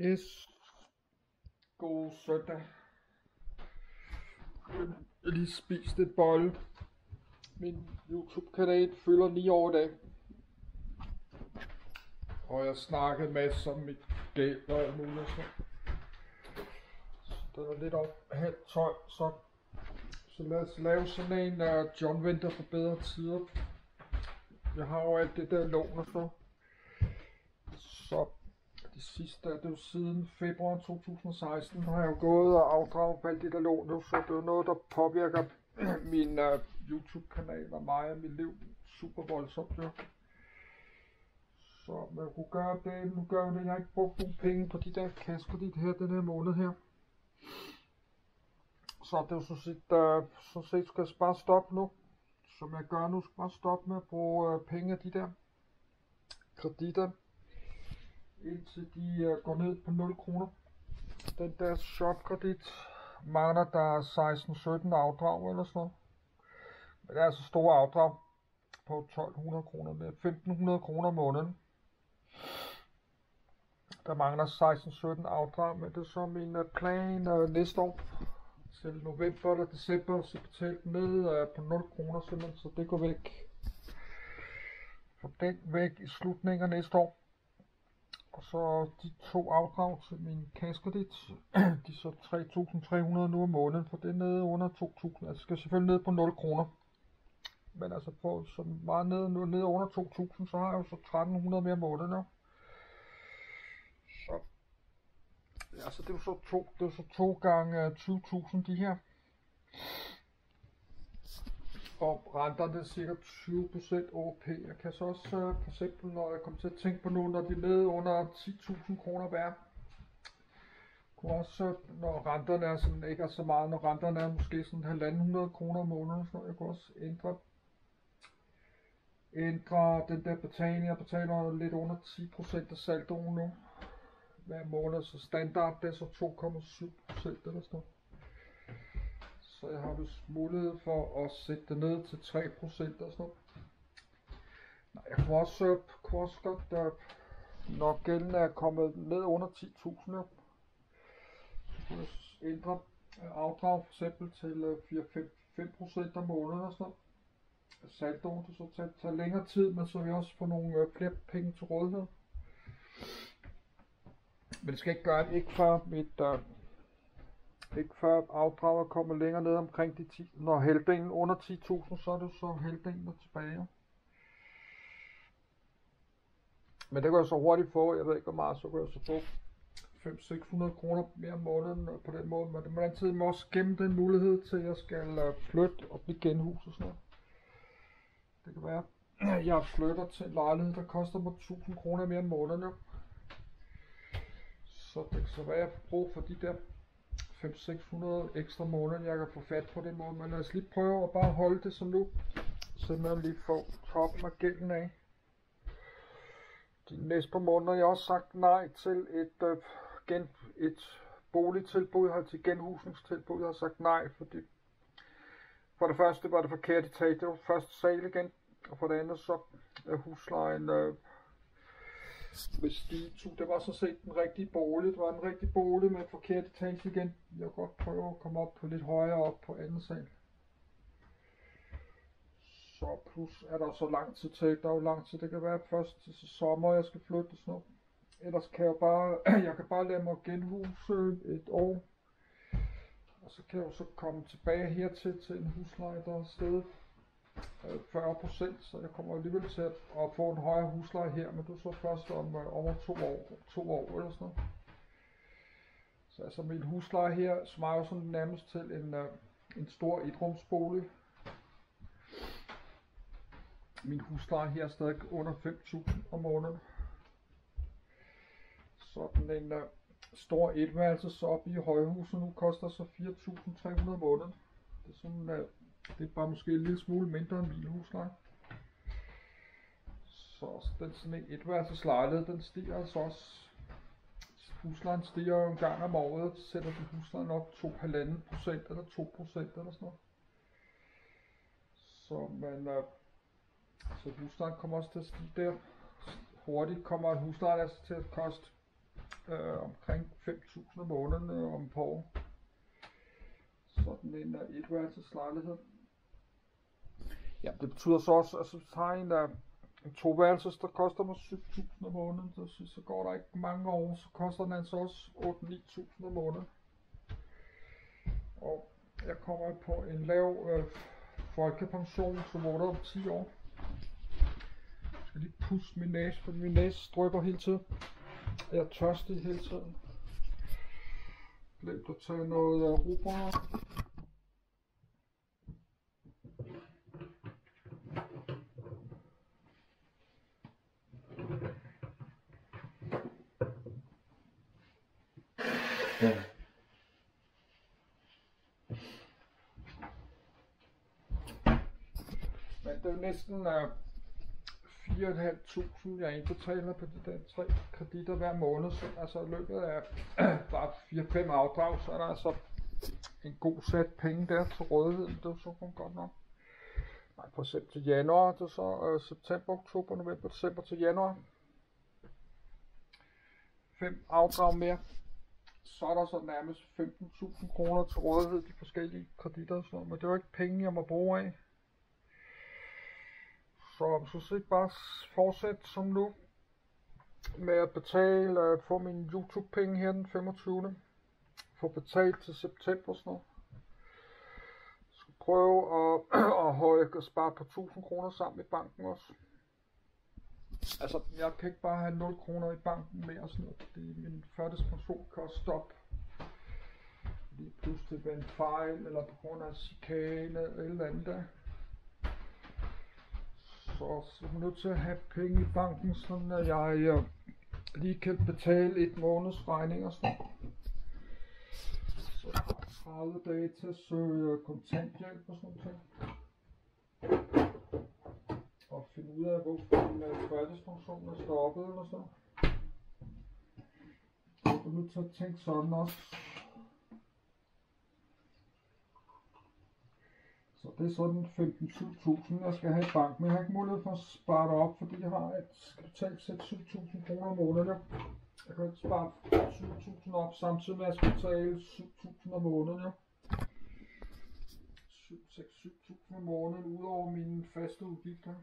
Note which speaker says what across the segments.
Speaker 1: Yes. God søndag. Jeg har lige spist et bolle. Min YouTube-kanal fylder 9 år i dag. Og jeg snakkede masser om mit gæld og alt muligt. Så. så det er lidt op halv 12, så, så lad os lave sådan en uh, John venter på bedre tider. Jeg har jo alt det der lån og så. Så det sidste er det jo siden februar 2016, har jeg jo gået og afdraget på alt det der lå nu, så det er noget, der påvirker min uh, YouTube-kanal og mig og mit liv super voldsomt, jo. Så man kunne gøre det, nu gør jeg det, jeg har ikke brugt nogen penge på de der kassekredit her den her måned her. Så det er jo sådan set, uh, sådan set skal jeg bare stoppe nu. Som jeg gør nu, skal jeg bare stoppe med at bruge uh, penge af de der kreditter indtil de uh, går ned på 0 kroner. Den der shopkredit mangler der 16-17 afdrag eller sådan noget. Men det er altså store afdrag på 1200 kroner med 1500 kroner om måneden. Der mangler 16-17 afdrag, men det er så min uh, plan uh, næste år. Til november eller december, så betalt den ned uh, på 0 kroner simpelthen, så det går væk. Så den væk i slutningen af næste år. Og så de to afdrag til min kaskredit, de er så 3.300 nu om måneden, for det er nede under 2.000. Altså skal selvfølgelig ned på 0 kroner. Men altså på så meget nede, nu, nede under 2.000, så har jeg jo så 1.300 mere om måneden nu. Så, ja, så det er jo så to, det er så to gange øh, 20.000 de her. Og renterne cirka 20% OP. Jeg kan så også, uh, for eksempel, når jeg kommer til at tænke på nogen, når de er nede under 10.000 kroner værd, kunne også, øh, når renterne er sådan, ikke er så meget, når renterne er måske sådan 1.500 kroner om måneden, så jeg kunne også ændre, ændre den der betaling. Jeg betaler lidt under 10% af saldoen nu hver måned, så standard det er så 2,7% det der står. Så jeg har vist mulighed for at sætte det ned til 3% og sådan noget. Nej, jeg kunne også, øh, kunne også godt, uh, når gælden er kommet ned under 10.000, så kunne jeg ændre øh, afdrag for eksempel til 4-5% om måneden og sådan noget. Saldoen, det så tager, tager længere tid, men så vil jeg også få nogle øh, flere penge til rådighed. Men det skal ikke gøre ikke for mit, øh, ikke før afdraget kommer længere ned omkring de 10. Når halvdelen under 10.000, så er det så halvdelen der tilbage. Men det kan jeg så hurtigt få, jeg ved ikke hvor meget, så kan jeg så få 500-600 kroner mere om måneden på den måde. Men det må altid må også gemme den mulighed til, at jeg skal øh, flytte og blive genhus og sådan noget. Det kan være, at jeg flytter til en lejlighed, der koster mig 1000 kroner mere om måneden. Så det kan så være, at jeg får brug for de der 500-600 ekstra måneder, jeg kan få fat på den måde. Men lad os lige prøve at bare holde det som nu. Simpelthen lige få toppen af gælden af. De næste par måneder jeg har også sagt nej til et, øh, gen, et boligtilbud, har til genhusningstilbud. Jeg har sagt nej, fordi for det første var det forkert i tag. Det var første sal igen. Og for det andet så er huslejen øh, med de det var så set den rigtige bolig, det var en rigtig bolig med forkert etage igen. Jeg kan godt prøve at komme op på lidt højere op på anden sal. Så plus er der så lang tid til, der er jo lang tid, det kan være først til sommer, jeg skal flytte sådan noget. Ellers kan jeg bare, jeg kan bare lade mig genhuse et år. Og så kan jeg jo så komme tilbage hertil til en husleje, der er stedet 40 procent, så jeg kommer alligevel til at, få en højere husleje her, men du så først om øh, over to år, to år eller sådan noget. Så altså min husleje her svarer jo sådan nærmest til en, øh, en stor etrumsbolig. Min husleje her er stadig under 5.000 om måneden. Sådan en øh, stor etværelses oppe i højhuset nu koster så 4.300 om måneden. Det er sådan øh, det er bare måske en lille smule mindre end min husleje. Så den sådan en etværelses lejlighed, den stiger altså også. Huslejen stiger jo en gang om året, så sætter de huslejen op 2,5 procent eller 2 procent eller sådan noget. Så man, øh, så huslejen kommer også til at stige der. Hurtigt kommer en husleje altså til at koste øh, omkring 5.000 om måneden øh, om på år. Sådan en øh, uh, etværelses lejlighed. Ja, det betyder så også, at så har en, der en toværelses, der koster mig 7.000 om måneden, så, så, går der ikke mange år, så koster den altså også 8-9.000 om måneden. Og jeg kommer på en lav øh, folkepension, som vågner om 10 år. Jeg skal lige puste min næse, for min næse drypper hele tiden. Jeg er tørstig hele tiden. Glemt at tage noget af rugbrød. Men det er jo næsten øh, uh, 4.500, jeg indbetaler på de der tre kreditter hver måned. Så altså i løbet af bare 4-5 afdrag, så er der altså en god sat penge der til rådighed. Det er så kun godt nok. Nej, for eksempel til januar, det er så uh, september, oktober, november, december til januar. 5 afdrag mere. Så er der så nærmest 15.000 kroner til rådighed de forskellige kreditter og sådan noget. Men det er jo ikke penge, jeg må bruge af. Så så skal ikke bare fortsætte som nu med at betale og få min YouTube-penge her den 25. Få betalt til september sådan noget. Jeg skal prøve at, at høje og spare på 1000 kroner sammen i banken også. Altså, jeg kan ikke bare have 0 kroner i banken mere sådan noget, fordi min førtidspension kan også stoppe. Lige pludselig ved en fejl, eller på grund af chikane, eller et eller andet der og så er jeg nødt til at have penge i banken, sådan at jeg øh, lige kan betale et måneds regning og sådan Så 30 dage til at søge øh, kontanthjælp og sådan noget. Og finde ud af, hvorfor min øh, førtidspension er stoppet eller så. Jeg er nødt til at tænke sådan også. Så det er sådan 15-20.000, jeg skal have i bank, men jeg har ikke mulighed for at spare det op, fordi jeg har et kapital 6-7.000 kroner om måneden. Jeg kan ikke spare 7.000 op, samtidig med at jeg skal betale 7.000 om måneden. Ja. 6-7.000 om måneden, udover mine faste udgifter.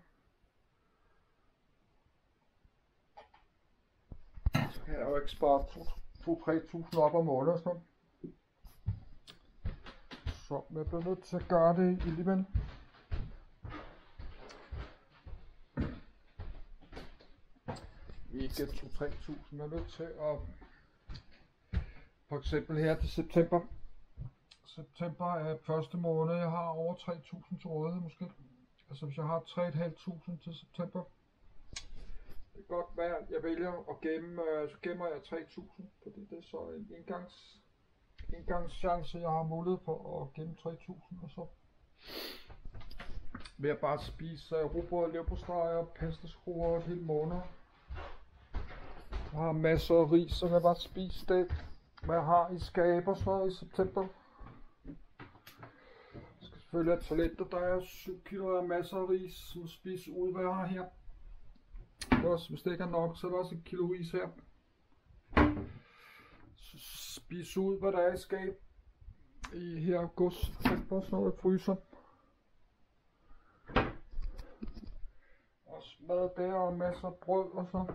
Speaker 1: Så kan jeg jo ikke spare 2-3.000 op om måneden. Sådan men jeg bliver nødt til at gøre det alligevel. Ikke 2-3.000, jeg er nødt til at for eksempel her til september. September er første måned, jeg har over 3.000 til rådighed måske. Altså hvis jeg har 3.500 til september. Det kan godt være, at jeg vælger at gemme, øh, så gemmer jeg 3.000, fordi det er så en indgangs chance, jeg har mulighed for at gemme 3000 og så vil jeg bare spise uh, rugbrød, leverpostej og pastaskruer et helt måned. Jeg har masser af ris, så jeg bare spise det, hvad jeg har i skab og så i september. Jeg skal selvfølgelig have toiletter, der er 7 kilo af masser af ris, som spise ud, hvad jeg har her. Også, hvis det ikke er nok, så er der også et kilo ris her spise ud, hvad der er i skab i her august, september, sådan noget fryser. Og smad der og masser af brød og så.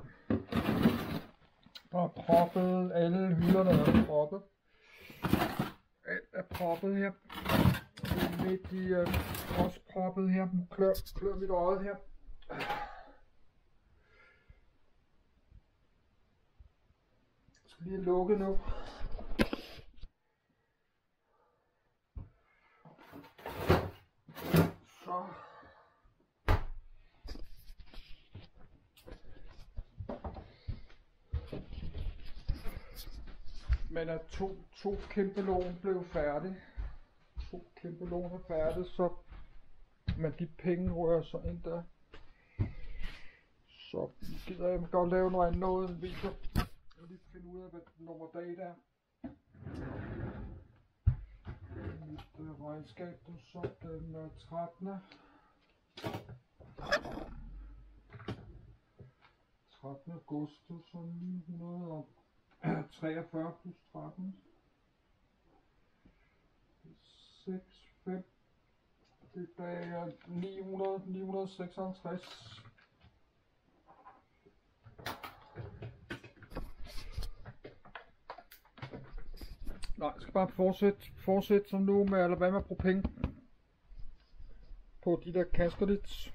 Speaker 1: Der er proppet, alle hylderne er proppet. Alt er proppet her. Midt i øh, også proppet her. Klør, klør mit øje her. Jeg skal lige lukke nu. så men at to, to kæmpe lån blev færdige. To kæmpe lån er færdige, så men de penge rører så ind der. Så gider jeg godt lave noget andet noget video. Jeg vil lige finde ud af, hvad nummer dag der er mit regnskab, du så den 13. 13. august, så 943 plus 13. 6, 5. Det er 900, 956. Nej, jeg skal bare fortsætte, fortsætte som nu med Alabama Pro at bruge penge på de der kaskedits.